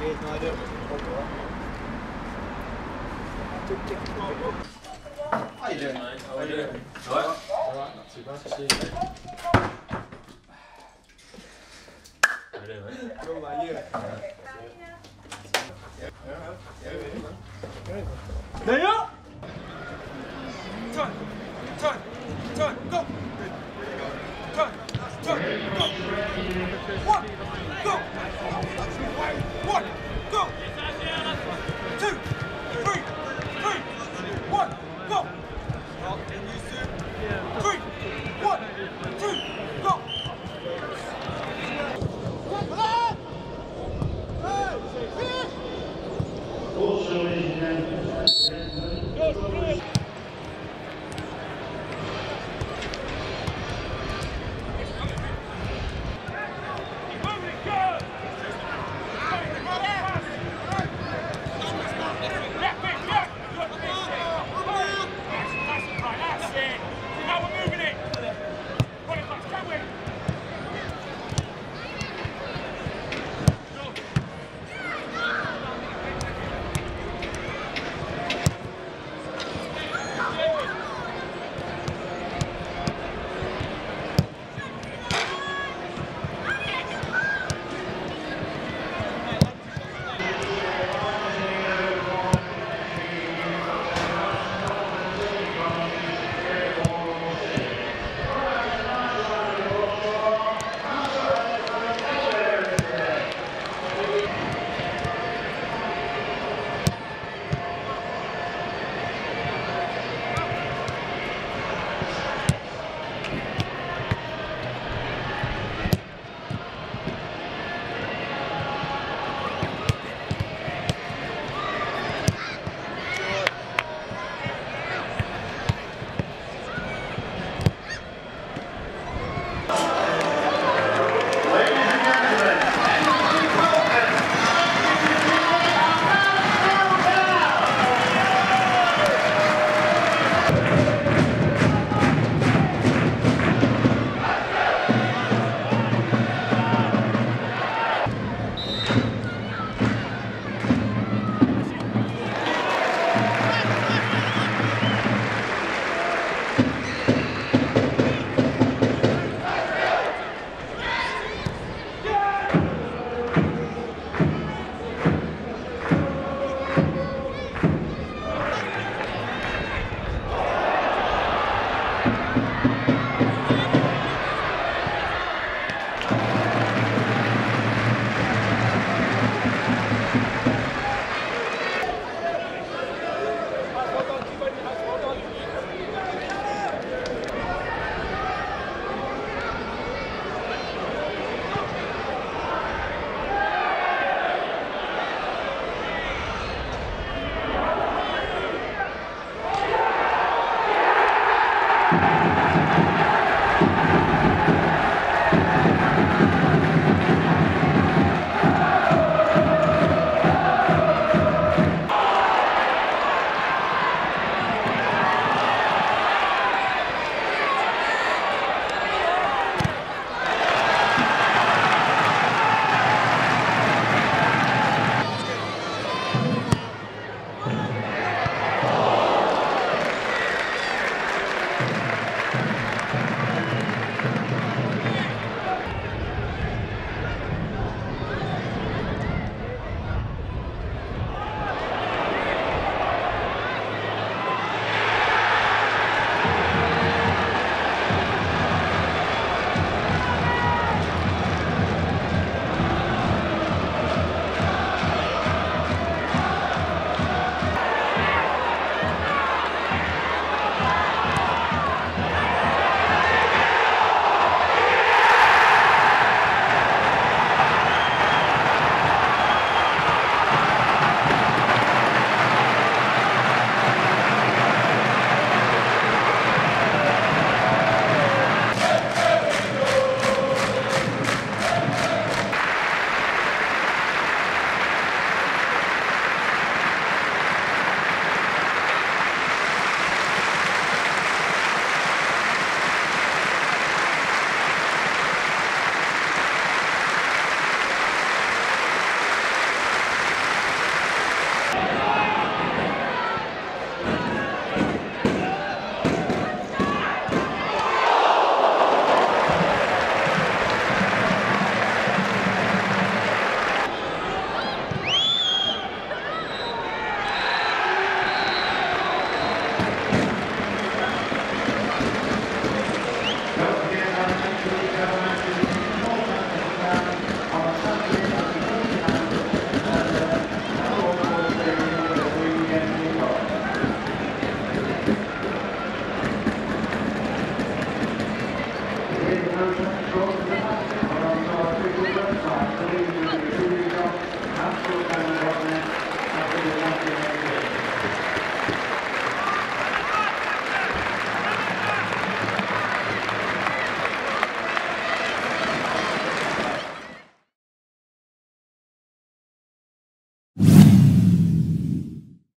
How you doing, mate? How are you doing? Alright. Alright, not too bad see you, mate. How you doing, mate? Good about you. There you Turn, turn, turn, go. Turn, turn, go. One, go. One, go. Two,